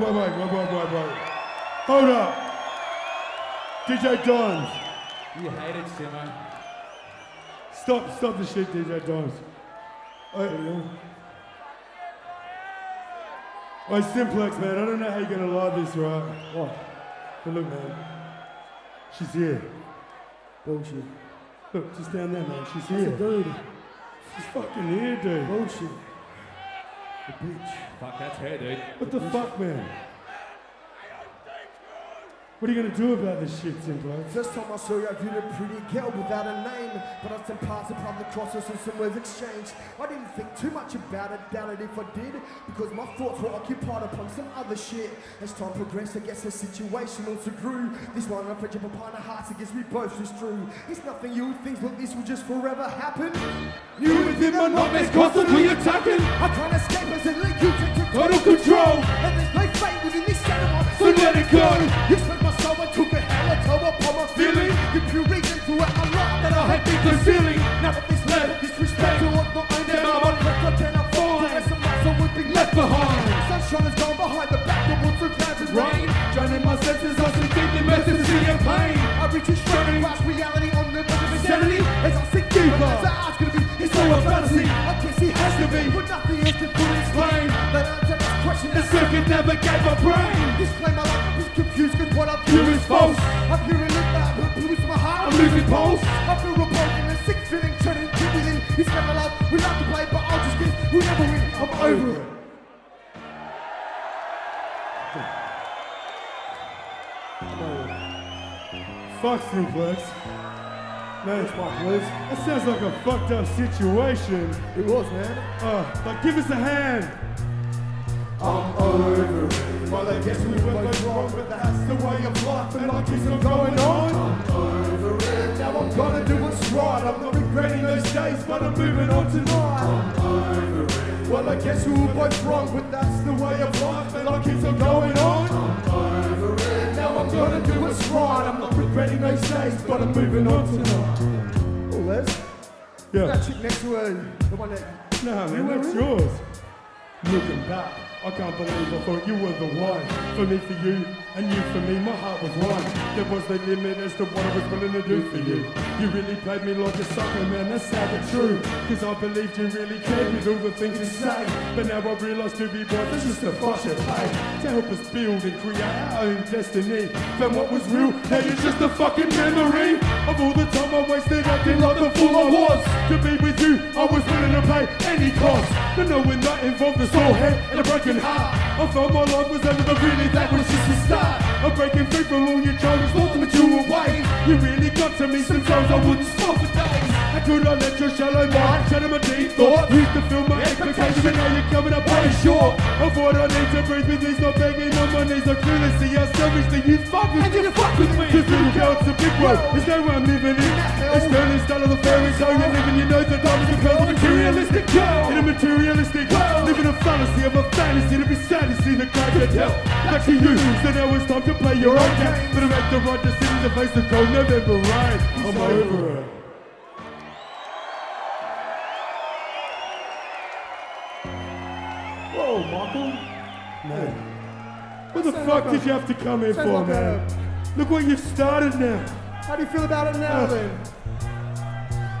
wait, wait, wait, wait, wait, wait, wait. Hold up. DJ Dons. You hate it, Simo. Stop, stop the shit, DJ Dons. Hey, Hey, Simplex, man, I don't know how you're gonna lie this, right? What? But look, man, she's here. Bullshit. Look, just down there, man, she's here. dude. She's fucking here, dude. Bullshit. The bitch. Fuck, that's her, dude. What the fuck, man? What are you gonna do about this shit, Simplex? First time I saw you, I viewed a pretty girl without a name. But I spent parts of public crosses and some words exchanged. I didn't think too much about it, doubt it if I did. Because my thoughts were occupied upon some other shit. As time progressed, I guess the situation also grew. This one, I friendship upon our hearts, guess we both was true. It's nothing you think, but this will just forever happen. You within my nightmares constantly attacking. I can't escape as a link you take Total control. And there's no fate within this of. So let it go. You spent my soul and took a hell of toe upon my feeling. You pure reason throughout my life that I had been concealing. Now that this left, disrespect towards my own name, I'm on left, I cannot fall. The rest of my soul would be left behind. Sunshine has gone behind the back, the woods of clouds and rain. Drowning my senses, I see deep in ecstasy and pain. I reach a straight past reality on the edge of insanity. As I sink deeper, the art's gonna be, it's all a fantasy. I guess it has to be, but nothing else can fully explain. That answer this question, The circuit navigate my brain. This claim my life is confused cause what I'm hearing within. He spent my life, we love to play, but I'll just get, we'll never win. I'm over it. Fuck Simplex. Man, that sounds like a fucked up situation. It was, man. Uh, like, give us a hand. I'm over it. Well, I guess we were both wrong, but that's the way of life, and I keep on going on. I'm over it. Now I'm gonna do what's right. I'm not regretting those days, but I'm moving on tonight. I'm over it. Well, I guess we were both wrong, but that's the way of life, and I keep on going on. I'm over it. Now I'm gonna do what's right. I'm not regretting those days, but I'm moving on tonight. Oh, Les. Yeah. That chick next to her, the one that. No, man, that's yours. Looking back, I can't believe I thought you were the one. For me, for you, and you for me, my heart was one. There was no limit as to what I was willing to do for you. You really played me like a sucker, man, that's sad but true. Cause I believed you really cared with all the things you say. But now I realise to be boys, it's just a at pay. To help us build and create our own destiny. Then what was real, now you're just a fucking memory any cost. we're not involved a sore head and a broken heart. I felt my life was but really that was just the start. I'm breaking free from all your childish thoughts and mature ways. You really got to me, sometimes I wouldn't stop for days. How could I let your shallow mind shadow my deep thoughts? Used to fill my expectations, but now you're coming up way short. Of what I need to breathe with these, not begging on my knees. I clearly see how selfishly you fuck with me. fuck with me. Cause little girl, it's a big world. No way I'm living in. It's turning style of the fairy tale you're living. You know the diamonds and pearls of a materialistic. In a materialistic world. Living a fantasy of a fantasy to be sad to see the crowd get hell. Back to you. So now it's time to play your own game. Better make the right decision to face the cold November rain. I'm over it. Whoa, Michael. Man. What the fuck like did you have to come here sound for, like man? Look what you've started now. How do you feel about it now, Uh, then?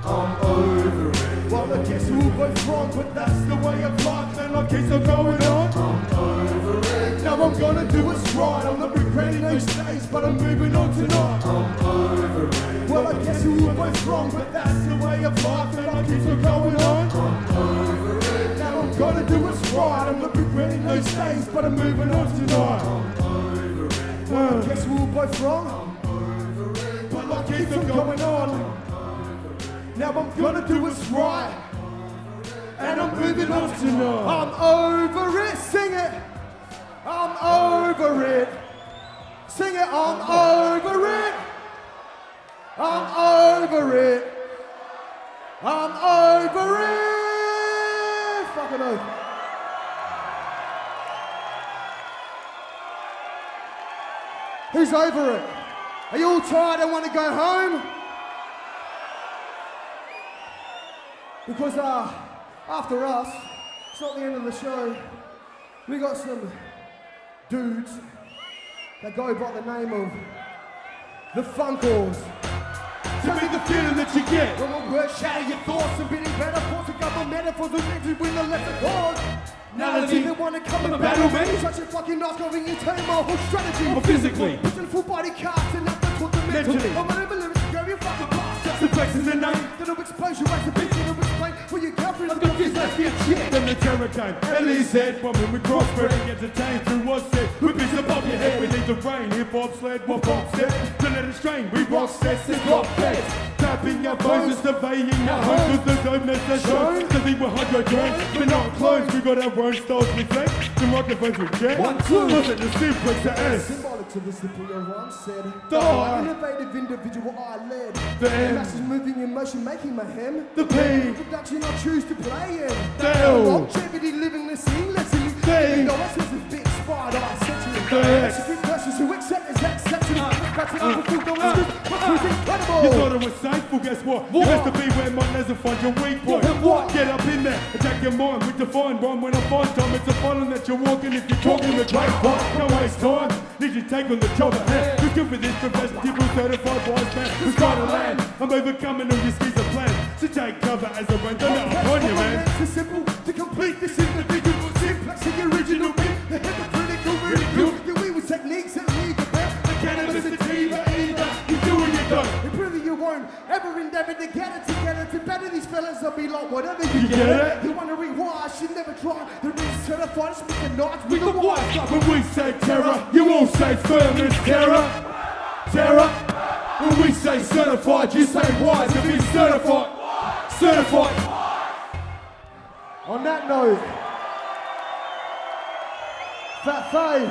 I'm over it. Well, I guess we were both wrong, but that's the way of life, and I keep on going on. I'm over it. Now I'm gonna do what's right. I'm not regretting those days, but I'm moving on tonight. I'm over it. Well, I guess we were both wrong, but that's the way of life, and I keep on going on. I'm over it. Now I'm gonna do what's right. I'm not regretting those days, but I'm moving on tonight. I'm over it. Well, I guess we were both wrong. I'm over it. But I keep on going on. Now I'm gonna do what's right. And I'm moving on tonight. I'm over it. Sing it. I'm over it. Sing it. I'm over it. I'm over it. I'm over it. Fucking oath. Who's over it? Are you all tired and want to go home? Because uh, after us, it's not the end of the show. We got some dudes that go by the name of the Funkoars. Tell me the feeling that you get. When my words shatter your thoughts and beating metaphors and couple metaphors and things we win the lesson cause. Now Reality. they wanna come and and battle me. Such a fucking nice going you turn my whole strategy. Or physically. Pushing full body cuts and not the the mentally. Mentally. I'm gonna believe it's you fucking bastard. The place is the name. Then I'll expose you as a I'll explain for your girlfriend. I've got this lesbian shit. Then the terror came. Ellie said, when we crossbred and entertained through what's said. We bitch above your head, we need the rain. Hip hop sled, what pop step. To let it strain, we rock sets and rock beds. Tapping our phones and surveying our homes with the dopeness that shows. To think we're hydrogen, we're not clones. We got our own styles we flex. The microphones we jet. One, two. At the simplex to S. Symbolic to the superior one said. The. Innovative individual I led. The M. Masses moving in motion, making my hem. The P. Production I choose to play in. The L. Longevity living the scene, literally. The. No essence is big spied, I essentially. The X. Persons who accept as exceptional. Catching up with no excuse, but who's You thought it was safe, well guess what? You best to be where my laser find your weak point. Then what? Get up in there, attack your mind with define rhyme when I find time. It's a fun that you're walking if you're talking the great part. Don't waste time, need you take on the job at hand. Who's good for this profession? People certified wise man who's got to land. I'm overcoming all your skis and plans. So take cover as I run. Don't I'm on you, man. It's simple to complete this individual simplex the original beat. The hypocritical ridicule. The we with techniques that lead the best. The cannabis ever endeavor to get it together. To better these fellas, I'll be like, whatever you, You get it? You wondering why I should never try. The reason certified is with the knives with the wires. When we say terror, you all say firm as terror. Terror. When we say certified, you say wise to be certified. Certified. On that note, Fat Faye.